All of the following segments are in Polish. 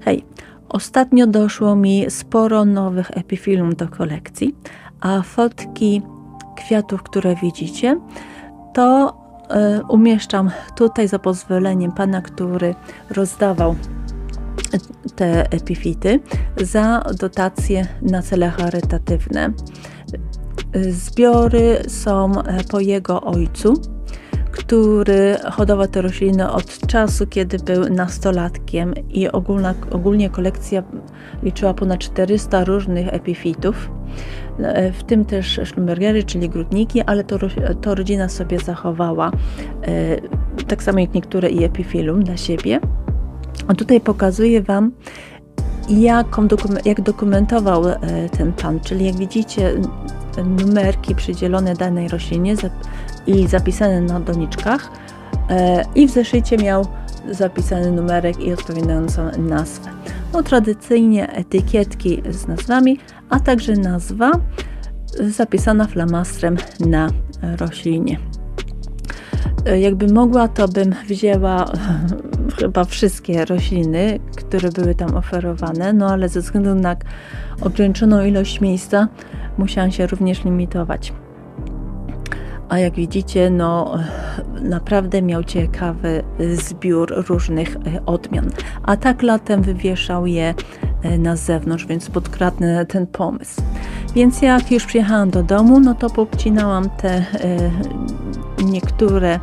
Hej, ostatnio doszło mi sporo nowych epifilm do kolekcji, a fotki kwiatów, które widzicie, to y, umieszczam tutaj za pozwoleniem pana, który rozdawał te epifity za dotacje na cele charytatywne. Zbiory są po jego ojcu, który hodował te rośliny od czasu, kiedy był nastolatkiem i ogólna, ogólnie kolekcja liczyła ponad 400 różnych epifitów, w tym też Schlumbergery, czyli grudniki, ale to, to rodzina sobie zachowała, e, tak samo jak niektóre i epifilum dla siebie. A tutaj pokazuję Wam, jaką jak dokumentował e, ten pan, czyli jak widzicie numerki przydzielone danej roślinie i zapisane na doniczkach e, i w zeszycie miał zapisany numerek i odpowiadającą nazwę. No, tradycyjnie etykietki z nazwami, a także nazwa zapisana flamastrem na roślinie. E, jakby mogła, to bym wzięła chyba wszystkie rośliny, które były tam oferowane, no ale ze względu na ograniczoną ilość miejsca musiałam się również limitować. A jak widzicie, no naprawdę miał ciekawy zbiór różnych e, odmian. A tak latem wywieszał je e, na zewnątrz, więc podkradnę ten pomysł. Więc jak już przyjechałam do domu, no to popcinałam te e, niektóre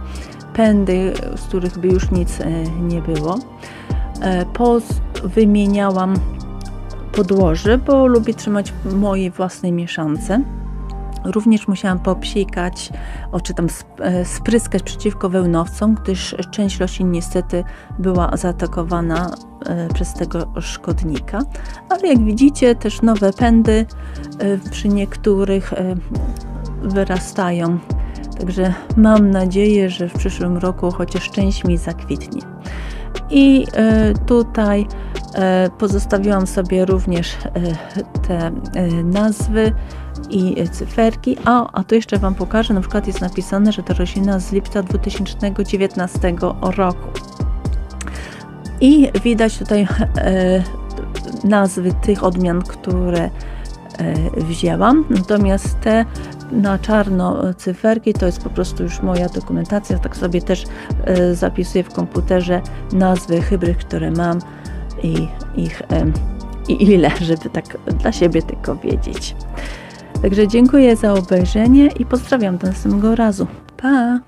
pędy, z których by już nic nie było. Wymieniałam podłoże, bo lubię trzymać w mojej własnej mieszance. Również musiałam popsikać, czy tam e, spryskać przeciwko wełnowcom, gdyż część roślin niestety była zaatakowana e, przez tego szkodnika. Ale jak widzicie, też nowe pędy e, przy niektórych wyrastają. Także mam nadzieję, że w przyszłym roku chociaż część mi zakwitnie. I tutaj pozostawiłam sobie również te roku i cyferki. A, a tu jeszcze Wam pokażę, na przykład jest napisane, że to roślina z lipca 2019 roku. I widać tutaj e, nazwy tych odmian, które e, wzięłam. Natomiast te na czarno cyferki to jest po prostu już moja dokumentacja. Tak sobie też e, zapisuję w komputerze nazwy hybryd, które mam i ich e, i ile, żeby tak dla siebie tylko wiedzieć. Także dziękuję za obejrzenie i pozdrawiam do następnego razu. Pa!